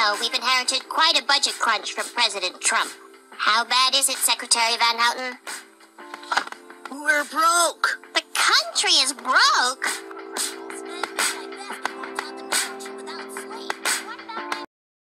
know, we've inherited quite a budget crunch from President Trump. How bad is it, Secretary Van Houten? We're broke. The country is broke.